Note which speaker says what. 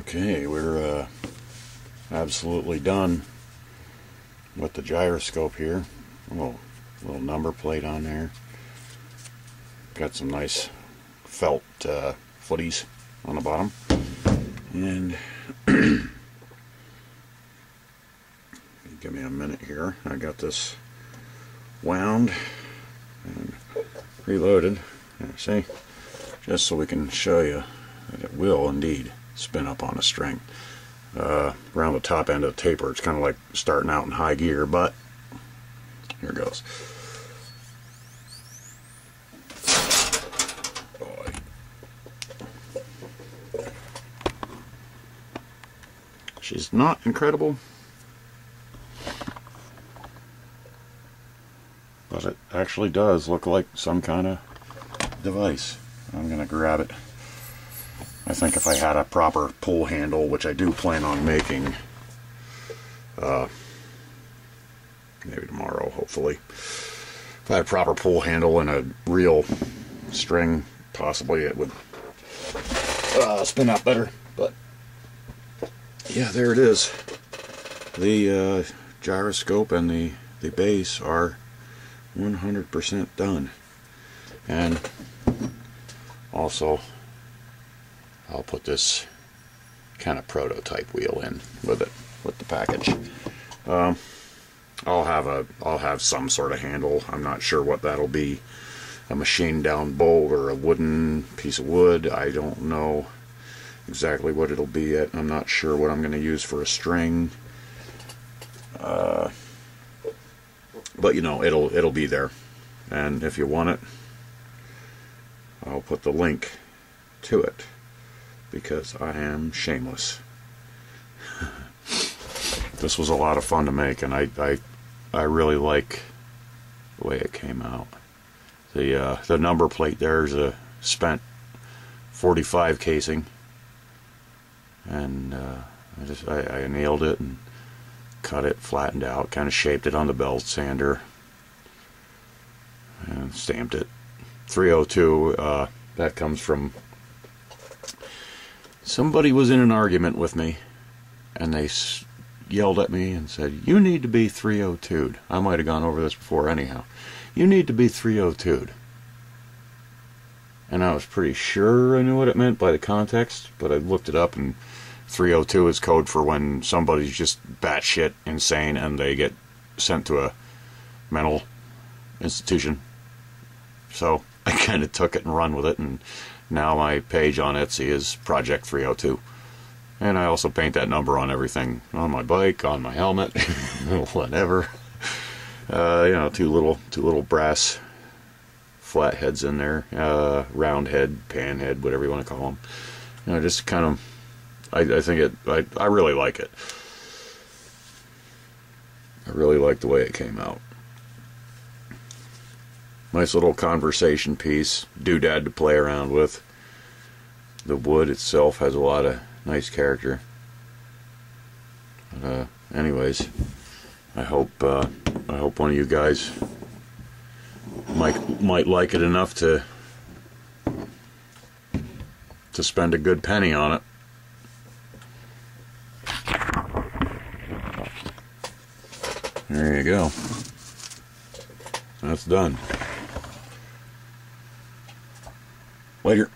Speaker 1: Okay, we're uh, absolutely done with the gyroscope here. Little, little number plate on there. Got some nice felt uh, footies on the bottom. And give me a minute here. I got this wound and reloaded. See? Just so we can show you that it will indeed spin up on a string. Uh, around the top end of the taper, it's kind of like starting out in high gear, but here it goes. She's not incredible, but it actually does look like some kind of device. I'm going to grab it. I think if I had a proper pull handle, which I do plan on making, uh, maybe tomorrow, hopefully. If I had a proper pull handle and a real string, possibly it would uh, spin out better. But yeah, there it is. The uh, gyroscope and the, the base are 100% done. And also I'll put this kind of prototype wheel in with it with the package. Um, I'll have a I'll have some sort of handle. I'm not sure what that'll be. A machine down bolt or a wooden piece of wood. I don't know exactly what it'll be yet. I'm not sure what I'm going to use for a string. Uh, but you know it'll it'll be there, and if you want it, I'll put the link to it because I am shameless. this was a lot of fun to make, and I, I, I really like the way it came out. The uh, the number plate there is a spent 45 casing, and uh, I just I, I nailed it and cut it, flattened out, kind of shaped it on the belt sander, and stamped it. 302. Uh, that comes from somebody was in an argument with me and they yelled at me and said, You need to be 302'd. I might have gone over this before, anyhow. You need to be 302'd. And I was pretty sure I knew what it meant by the context, but I looked it up and 302 is code for when somebody's just batshit insane and they get sent to a mental institution. So I kind of took it and run with it, and now my page on Etsy is Project 302. And I also paint that number on everything on my bike, on my helmet, whatever. Uh, you know, two little two little brass flat heads in there, uh, round head, pan head, whatever you want to call them. You know, just kind of. I, I think it. I I really like it. I really like the way it came out. Nice little conversation piece, doodad to play around with. The wood itself has a lot of nice character. But, uh, anyways, I hope uh, I hope one of you guys might might like it enough to to spend a good penny on it. There you go. That's done. Later.